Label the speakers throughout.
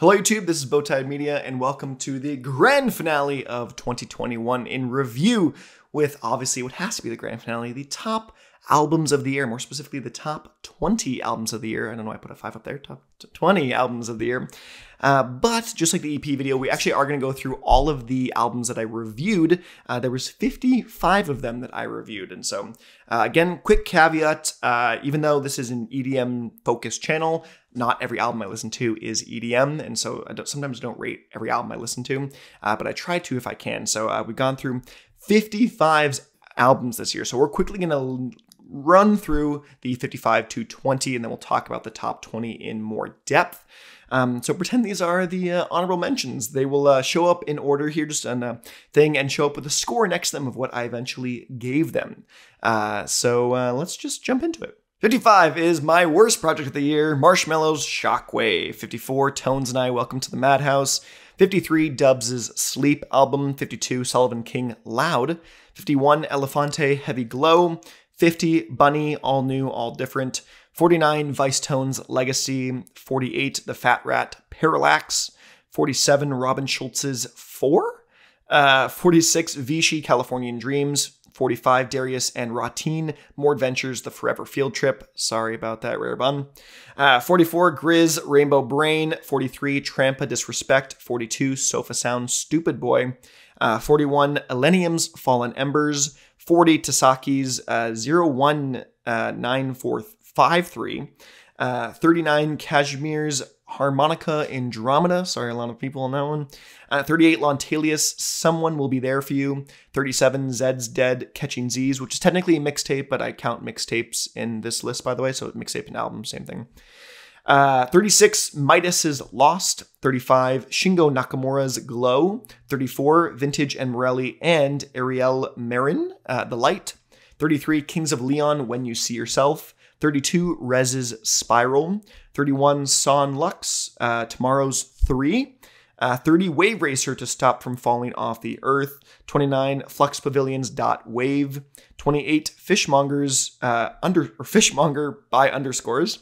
Speaker 1: Hello, YouTube. This is Bowtied Media, and welcome to the grand finale of 2021 in review. With obviously what has to be the grand finale, the top albums of the year, more specifically, the top 20 albums of the year. I don't know why I put a five up there, top 20 albums of the year. Uh, but just like the EP video, we actually are going to go through all of the albums that I reviewed. Uh, there was 55 of them that I reviewed, and so uh, again, quick caveat: uh, even though this is an EDM focused channel, not every album I listen to is EDM, and so I don't, sometimes I don't rate every album I listen to, uh, but I try to if I can. So uh, we've gone through 55 albums this year, so we're quickly going to run through the 55 to 20, and then we'll talk about the top 20 in more depth. Um, so pretend these are the uh, honorable mentions. They will uh, show up in order here, just on a thing, and show up with a score next to them of what I eventually gave them. Uh, so uh, let's just jump into it. 55 is my worst project of the year, Marshmello's Shockwave. 54, Tones and I, Welcome to the Madhouse. 53, Dubs' Sleep album. 52, Sullivan King, Loud. 51, Elephante, Heavy Glow. 50, Bunny, All New, All Different. 49, Vice Tones, Legacy. 48, TheFatRat, Parallax. 47, Robin Schulz's 4. Uh, 46, Vichy, Californian Dreams. 45, Darius and Ratin, More Adventures, The Forever Field Trip. Sorry about that, Rare Bun. Uh, 44, Griz, Rainbow Brain. 43, Trampa Disrespect. 42, Sofa Sound, Stupid Boy. Uh, 41, Illenium's Fallen Embers. 40, Tasaki's uh, 019453. Uh, 39, KSHMR's Harmonica Andromeda. Sorry, a lot of people on that one. Uh, 38, Lontalius, Someone Will Be There For You. 37, Zeds Dead, Catching Z's, which is technically a mixtape, but I count mixtapes in this list, by the way, so mixtape and album, same thing. Uh, 36, MitiS's Lost. 35, Shingo Nakamura's Glow. 34, Vintage and Morelli and Ariel Marin, uh, The Light. 33, Kings of Leon, When You See Yourself. 32, Rezz's Spiral. 31, Son Lux, uh, Tomorrow's 3. Uh, 30, Wave Racer to stop from falling off the earth. 29, Flux Pavilions dot wave. 28, Fishmongers uh, under or Fishmonger by underscores.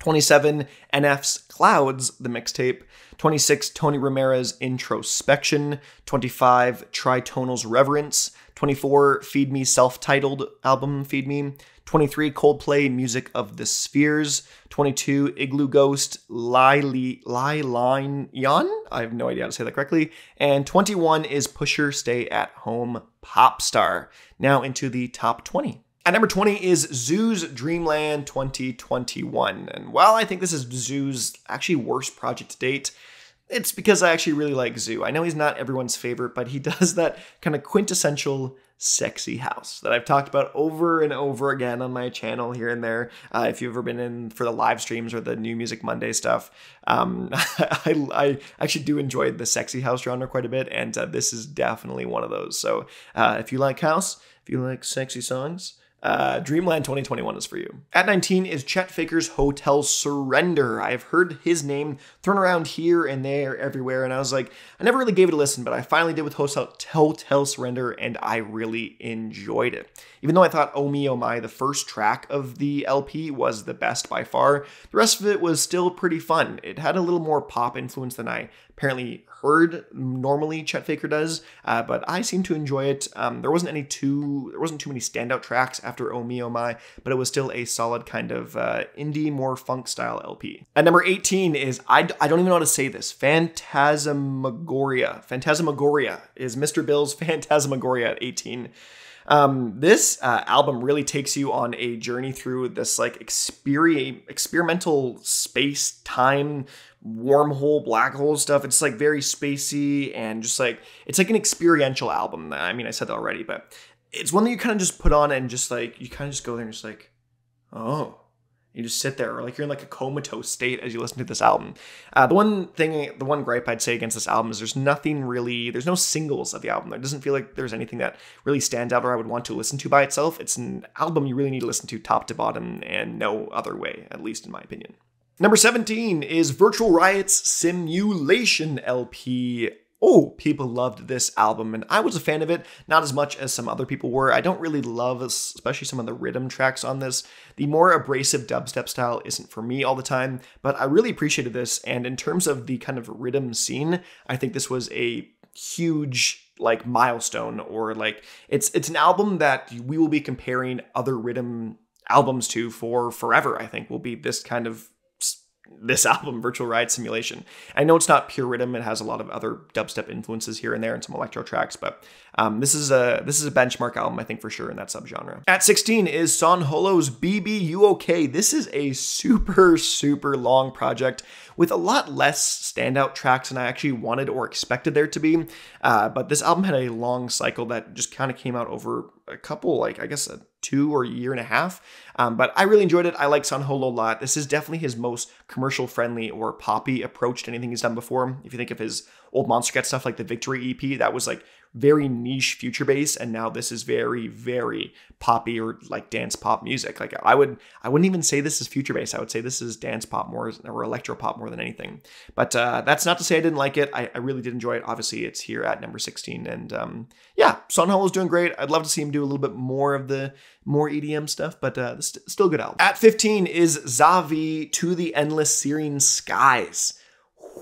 Speaker 1: 27, NF's Clouds, the mixtape. 26, Tony Romera's Introspection. 25, Tritonal's Reverence. 24, Feed Me self titled album, Feed Me. 23, Coldplay, Music of the Spheres. 22, Igloo Ghost, Lai Line Yan. I have no idea how to say that correctly. And 21 is Pusher Stay at Home Pop Star. Now into the top 20. At number 20 is Zhu's Dreamland 2021. And while I think this is Zhu's actually worst project to date, it's because I actually really like Zhu. I know he's not everyone's favorite, but he does that kind of quintessential sexy house that I've talked about over and over again on my channel here and there. Uh, if you've ever been in for the live streams or the New Music Monday stuff, um, I, I, actually do enjoy the sexy house genre quite a bit, and uh, this is definitely one of those. So uh, if you like house, if you like sexy songs, uh, Dreamland 2021 is for you. At 19 is Chet Faker's Hotel Surrender. I've heard his name thrown around here and there, everywhere, and I was like, I never really gave it a listen, but I finally did with Hotel, Hotel Surrender, and I really enjoyed it. Even though I thought Oh Me Oh My, the first track of the LP, was the best by far, the rest of it was still pretty fun. It had a little more pop influence than I apparently heard normally Chet Faker does, uh, but I seem to enjoy it. Um, there wasn't any too there wasn't too many standout tracks after Oh Me Oh My, but it was still a solid kind of uh, indie, more funk style LP. At number 18 is I, I don't even know how to say this Phantasmagoria. Phantasmagoria is Mr. Bill's Phantasmagoria at 18. Um, this uh, album really takes you on a journey through this like exper- experimental space time wormhole black hole stuff it's like very spacey and just like it's like an experiential album i mean i said that already but it's one that you kind of just put on and just like you kind of just go there and just like oh. You just sit there or like you're in like a comatose state as you listen to this album. Uh, the one thing the one gripe i'd say against this album is there's nothing really there's no singles of the album. It doesn't feel like there's anything that really stands out or i would want to listen to by itself. It's an album you really need to listen to top to bottom and no other way at least in my opinion. Number 17 is Virtual Riot's Simulation LP. Oh, people loved this album, and I was a fan of it, not as much as some other people were. I don't really love, especially some of the riddim tracks on this. The more abrasive dubstep style isn't for me all the time, but I really appreciated this. And in terms of the kind of riddim scene, I think this was a huge like milestone or like it's it's an album that we will be comparing other riddim albums to for forever i think will be this kind of this album, Virtual Riot Simulation. I know it's not pure riddim; it has a lot of other dubstep influences here and there, and some electro tracks. But um, this is a this is a benchmark album, I think for sure in that subgenre. At 16 is San Holo's BBUOK. This is a super super long project with a lot less standout tracks than I actually wanted or expected there to be. Uh, but this album had a long cycle that just kind of came out over a couple, like I guess a two or a year and a half. Um, but I really enjoyed it. I like San Holo a lot. This is definitely his most commercial friendly or poppy approach to anything he's done before. If you think of his old Monstercat stuff like the Victory EP, that was like very niche future bass and now this is very very poppy or like dance pop music. Like i would i wouldn't even say this is future bass. I would say this is dance pop more or electro pop more than anything. But uh, that's not to say i didn't like it. I, I, really did enjoy it. Obviously it's here at number 16 and um, yeah San Holo is doing great. I'd love to see him do a little bit more of the more edm stuff but uh, still good album. At 15 is Xavi to the endless searing skies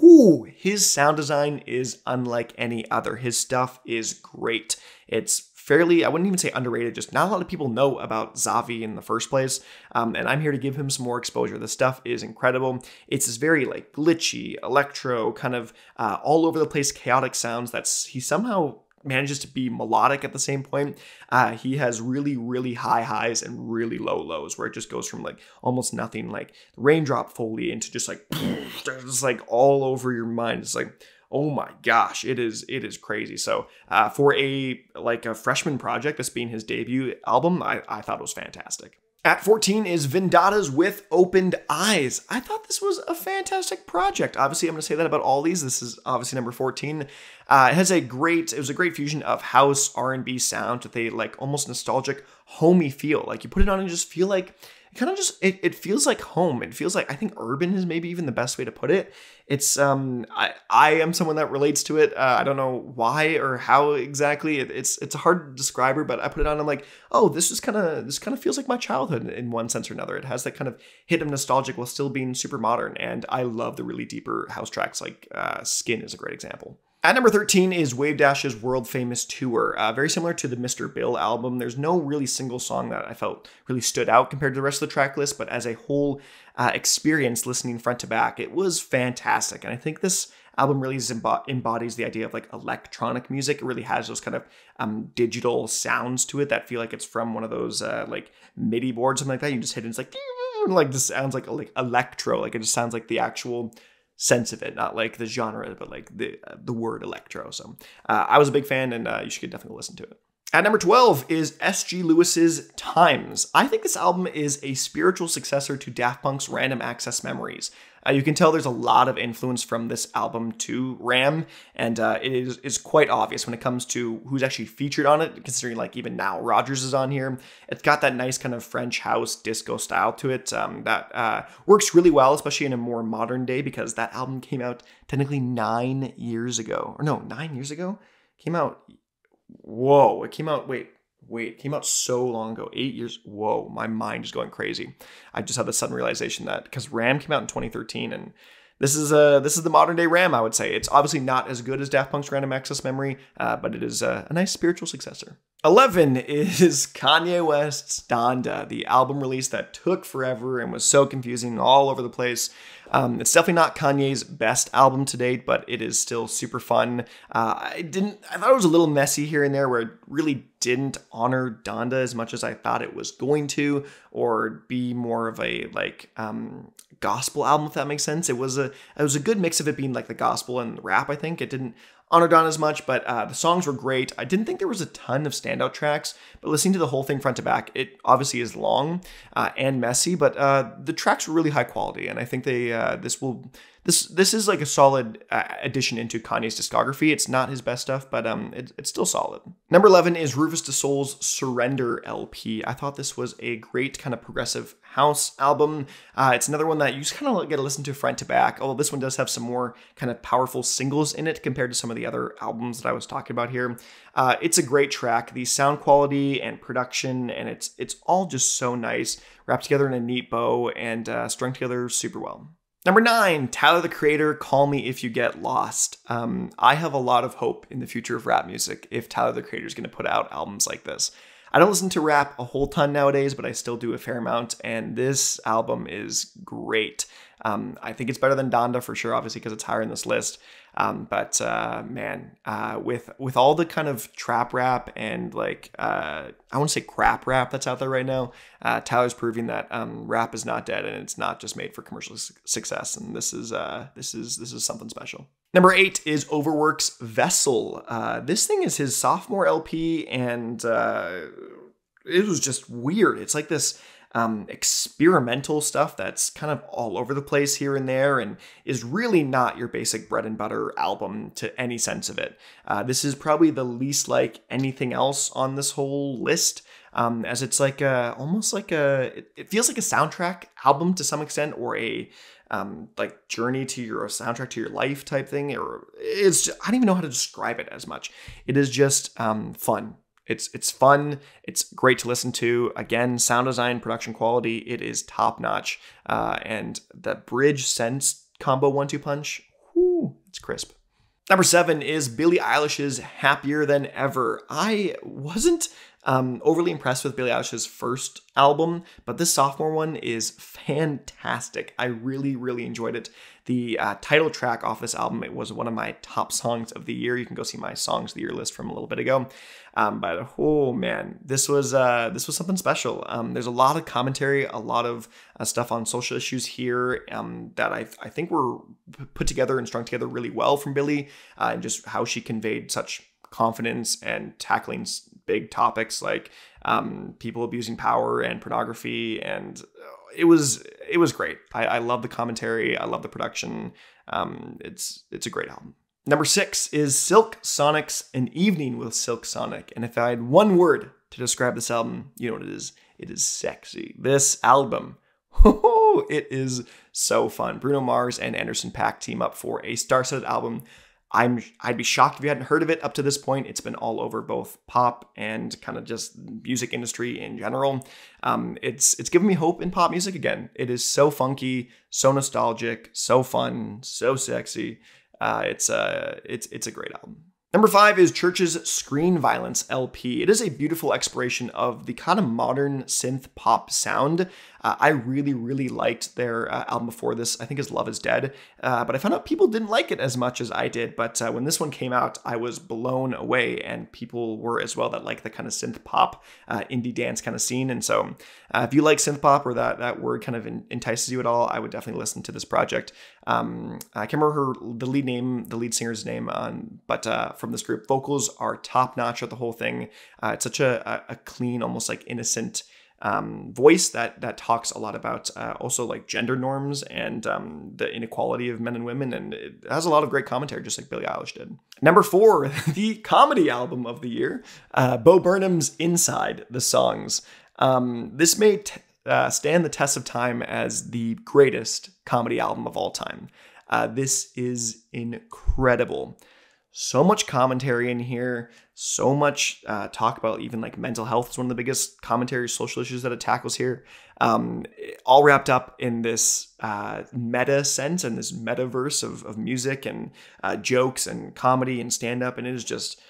Speaker 1: whoo, his sound design is unlike any other. His stuff is great. It's fairly, I wouldn't even say underrated, just not a lot of people know about Xavi in the first place. Um, and I'm here to give him some more exposure. The stuff is incredible. It's this very like glitchy, electro, kind of uh, all over the place, chaotic sounds that's he somehow manages to be melodic at the same point. Uh, he has really, really high highs and really low lows where it just goes from like almost nothing, like raindrop foley, into just like just like all over your mind. It's like oh my gosh it is it is crazy so uh, for a like a freshman project this being his debut album I, I thought it was fantastic at 14 is Vendettas with Opened Eyes. I thought this was a fantastic project. Obviously, I'm going to say that about all these. This is obviously number 14. Uh, it has a great, it was a great fusion of house R&B sound with a like almost nostalgic, homey feel. Like you put it on and just feel like kind of just it, it feels like home. It feels like I think urban is maybe even the best way to put it. It's um I I am someone that relates to it. Uh, I don't know why or how exactly. It, it's it's a hard to describe her, but I put it on. I'm like, oh, this is kind of this kind of feels like my childhood in one sense or another. It has that kind of hit of nostalgic while still being super modern, and I love the really deeper house tracks. Like uh, Skin is a great example. At number 13 is Wave Dash's world famous tour. Uh, very similar to the Mr. Bill album. There's no really single song that I felt really stood out compared to the rest of the track list, but as a whole uh, experience listening front to back, it was fantastic. And I think this album really embodies the idea of like electronic music. It really has those kind of um, digital sounds to it that feel like it's from one of those uh, like MIDI boards, something like that. You just hit it, and it's like, like this sounds like, like electro. Like it just sounds like the actual sense of it, not like the genre, but like the uh, the word electro. So uh, I was a big fan, and uh, you should definitely listen to it. At number 12 is S.G. Lewis's Times. I think this album is a spiritual successor to Daft Punk's Random Access Memories. Uh, you can tell there's a lot of influence from this album to Ram, and uh, it is, is quite obvious when it comes to who's actually featured on it, considering like even Nile Rodgers is on here. It's got that nice kind of French house disco style to it um, that uh, works really well, especially in a more modern day, because that album came out technically nine years ago. Or no, nine years ago? Came out whoa, it came out, wait, wait, it came out so long ago, eight years. Whoa, my mind is going crazy. I just had the sudden realization that because Ram came out in 2013 and this is a this is the modern day Ram. I would say it's obviously not as good as Daft Punk's Random Access Memory, uh, but it is a, a, nice spiritual successor. Eleven is Kanye West's Donda, the album release that took forever and was so confusing all over the place. Um, it's definitely not Kanye's best album to date, but it is still super fun. Uh, I didn't. I thought it was a little messy here and there, where it really didn't honor Donda as much as I thought it was going to, or be more of a like um, gospel album, if that makes sense. It was a it was a good mix of it being like the gospel and rap. I think it didn't honor Don as much, but uh, the songs were great. I didn't think there was a ton of standout tracks, but listening to the whole thing front to back, it obviously is long uh, and messy, but uh, the tracks were really high quality, and I think they uh, this will this this is like a solid uh, addition into Kanye's discography. It's not his best stuff, but um, it, it's still solid. Number eleven is Rufus Du Sol's Surrender LP. I thought this was a great kind of progressive house album. Uh, it's another one that you just kind of get to listen to front to back. Although this one does have some more kind of powerful singles in it compared to some of the the other albums that I was talking about here. Uh, it's a great track. The sound quality and production, and it's it's all just so nice, wrapped together in a neat bow and uh, strung together super well. Number nine, Tyler the Creator, Call Me If You Get Lost. Um, I have a lot of hope in the future of rap music if Tyler the Creator is going to put out albums like this. I don't listen to rap a whole ton nowadays, but I still do a fair amount, and this album is great. Um, I think it's better than Donda for sure, obviously because it's higher in this list. Um, but uh, man, uh, with with all the kind of trap rap and like uh, I want to say crap rap that's out there right now, uh, Tyler's proving that um, rap is not dead and it's not just made for commercial su- success. And this is uh, this is this is something special. Number eight is Overworks Vessel. Uh, this thing is his sophomore LP, and it was just weird. It's like this um, experimental stuff that's kind of all over the place here and there and is really not your basic bread and butter album to any sense of it. Uh, this is probably the least like anything else on this whole list. Um, as it's like a almost like a it, feels like a soundtrack album to some extent or a um, like journey to your soundtrack to your life type thing or it's I don't even know how to describe it as much. It is just um, fun it's it's fun. It's great to listen to. Again, sound design, production quality, it is top notch. Uh, and the bridge sense combo one two punch, whoo, it's crisp. Number seven is Billie Eilish's Happier Than Ever. I wasn't um, overly impressed with Billie Eilish's first album, but this sophomore one is fantastic. I really, really enjoyed it. The uh, title track off this album, it was one of my top songs of the year. You can go see my songs of the year list from a little bit ago. Um, but oh man, this was uh, this was something special. Um, there's a lot of commentary, a lot of uh, stuff on social issues here um, that I, I think were put together and strung together really well from Billie, uh, and just how she conveyed such confidence and tackling big topics like um, people abusing power and pornography and it was it was great. I, I love the commentary. I love the production. Um, it's it's a great album. Number six is Silk Sonic's An Evening with Silk Sonic. And if I had one word to describe this album, you know what it is? It is sexy. This album, it is so fun. Bruno Mars and Anderson .Paak team up for a star-studded album I'm I'd be shocked if you hadn't heard of it up to this point. It's been all over both pop and kind of just music industry in general. Um, it's it's given me hope in pop music again. It is so funky, so nostalgic, so fun, so sexy. Uh, it's a it's it's a great album. Number five is CHVRCHES Screen Violence LP. It is a beautiful exploration of the kind of modern synth pop sound. Uh, I really, really liked their uh, album before this. I think is Love is Dead. Uh, but I found out people didn't like it as much as I did. But uh, when this one came out, I was blown away, and people were as well that like the kind of synth pop, uh, indie dance kind of scene. And so, uh, if you like synth pop or that that word kind of entices you at all, I would definitely listen to this project. Um, I can't remember her the lead name, the lead singer's name on, but from this group. Vocals are top notch at the whole thing. It's such a, a, clean, almost like innocent um, voice that that talks a lot about uh, also like gender norms and um, the inequality of men and women, and it has a lot of great commentary, just like Billie Eilish did. Number four, the comedy album of the year, uh, Bo Burnham's "Inside the Songs." Um, this may t- uh, stand the test of time as the greatest comedy album of all time. Uh, this is incredible so much commentary in here, so much uh, talk about even like mental health is one of the biggest commentary social issues that it tackles here. Um, all wrapped up in this uh, meta sense and this metaverse of, of music and uh, jokes and comedy and stand up. And it is just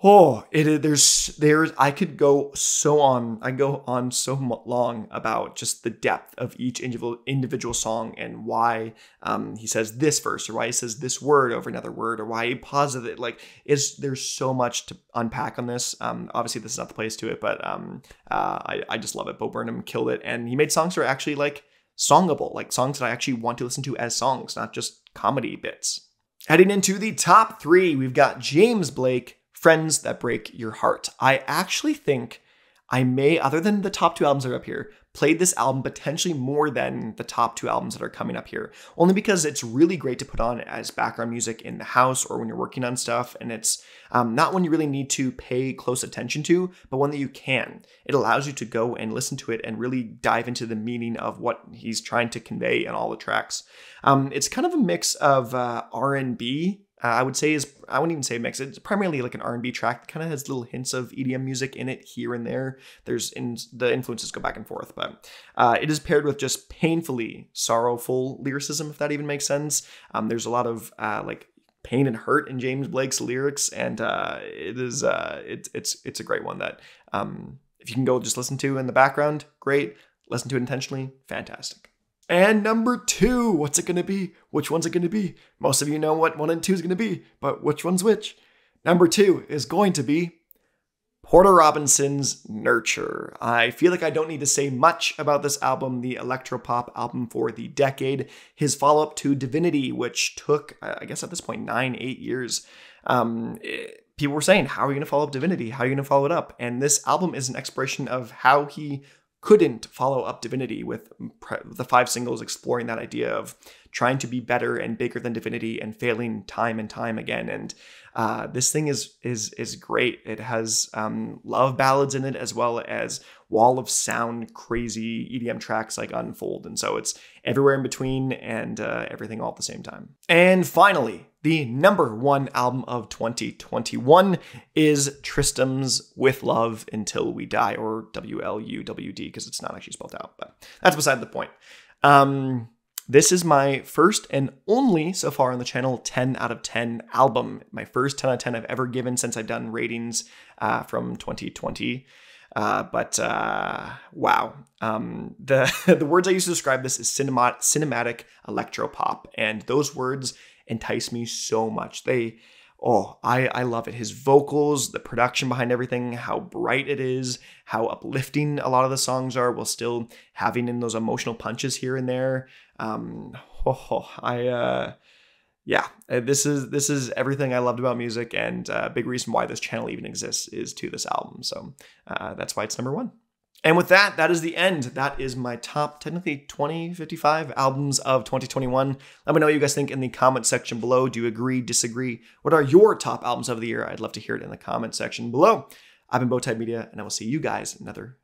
Speaker 1: Oh, it there's there's I could go so on I go on so long about just the depth of each individual individual song and why um, he says this verse or why he says this word over another word or why he pauses it. Like is there's so much to unpack on this. Um, obviously this is not the place to it but um, uh, I I just love it. Bo Burnham killed it and he made songs that are actually like songable like songs that I actually want to listen to as songs not just comedy bits. Heading into the top three we've got James Blake Friends That Break Your Heart. I actually think I may, other than the top two albums that are up here, played this album potentially more than the top two albums that are coming up here. Only because it's really great to put on as background music in the house or when you're working on stuff. And it's um, not one you really need to pay close attention to, but one that you can. It allows you to go and listen to it and really dive into the meaning of what he's trying to convey in all the tracks. Um, it's kind of a mix of uh, R&B uh, I would say is I wouldn't even say mix. It's primarily like an R&B track that kind of has little hints of EDM music in it here and there. There's in the influences go back and forth, but uh, it is paired with just painfully sorrowful lyricism, if that even makes sense. Um, there's a lot of uh, like pain and hurt in James Blake's lyrics, and uh, it is uh, it's it's it's a great one that um, if you can go just listen to in the background, great. Listen to it intentionally, fantastic. And number two, what's it going to be? Which one's it going to be? Most of you know what one and two is going to be, but which one's which? Number two is going to be Porter Robinson's Nurture. I feel like I don't need to say much about this album, the electropop album for the decade. His follow up to Divinity, which took, I guess at this point, nine, eight years. Um, it, people were saying, How are you going to follow up Divinity? How are you going to follow it up? And this album is an exploration of how he couldn't follow up Divinity with the five singles exploring that idea of trying to be better and bigger than Divinity and failing time and time again. And uh, this thing is is is great. It has um, love ballads in it as well as wall of sound, crazy EDM tracks like Unfold, and so it's everywhere in between and uh, everything all at the same time. And finally, the number one album of 2021 is Tristam's With Love Until We Die, or W L U W D, because it's not actually spelled out, but that's beside the point. Um, this is my first and only, so far on the channel, 10 out of 10 album. My first 10 out of 10 I've ever given since I've done ratings uh, from 2020. Uh, but uh, wow, um, the the words I use to describe this is cinema, cinematic electropop, and those words entice me so much. They oh, I, I love it. His vocals, the production behind everything, how bright it is, how uplifting a lot of the songs are, while still having in those emotional punches here and there. Um, oh, I, uh, yeah, uh, this is this is everything I loved about music, and a uh, big reason why this channel even exists is to this album. So uh, that's why it's number one. And with that, that is the end. That is my top, technically 20, 55 albums of 2021. Let me know what you guys think in the comment section below. Do you agree, disagree? What are your top albums of the year? I'd love to hear it in the comment section below. I've been Bowtied Media, and I will see you guys another